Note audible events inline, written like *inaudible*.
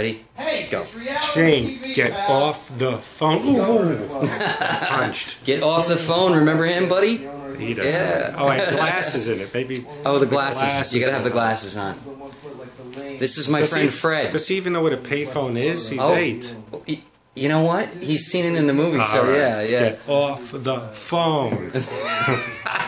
Ready? Hey, Go. Shane, TV, get pal. off the phone. Ooh, ooh. *laughs* punched. Get off the phone. Remember him, buddy? He does. Yeah. Oh, and *laughs* glasses in it. Maybe. Oh, the glasses. You gotta have the glasses on. This is my Does friend he, Fred. Does he even know what a payphone is? He's Oh. You know what? He's seen it in the movie, so right. yeah, yeah. Get off the phone. *laughs*